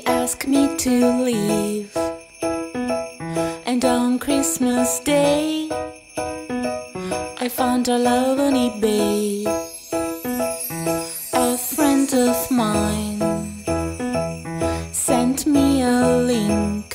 asked me to leave. And on Christmas Day, I found a love on eBay. A friend of mine sent me a link,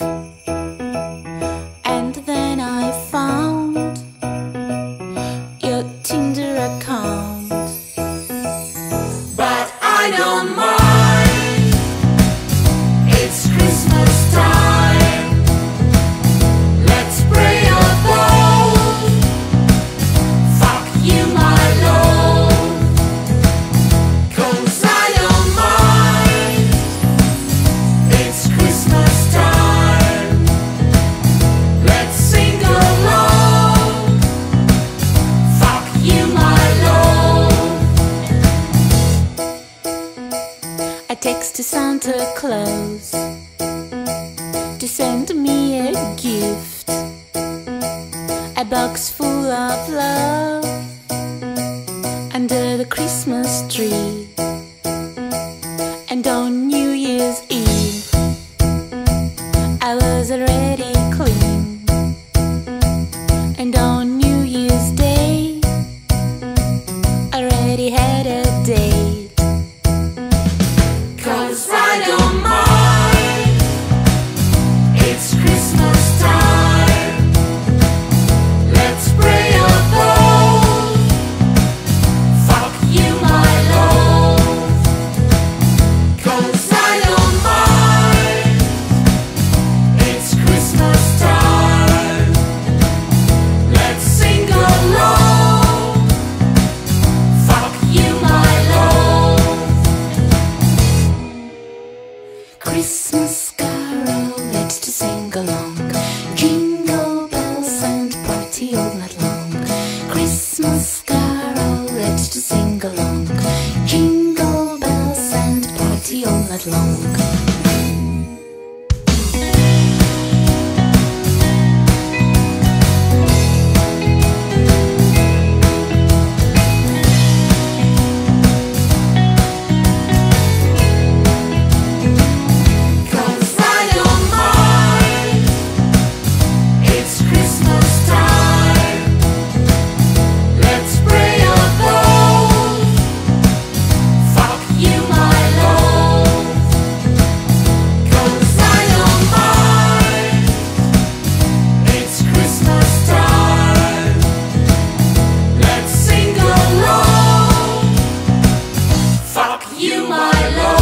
text to Santa Claus to send me a gift, a box full of love under the Christmas tree. And on New Year's Eve, I was already clean. And on New Year's Day, already had a Christmas carol, let's to sing along. Jingle bells and party all night long. rock you, my love.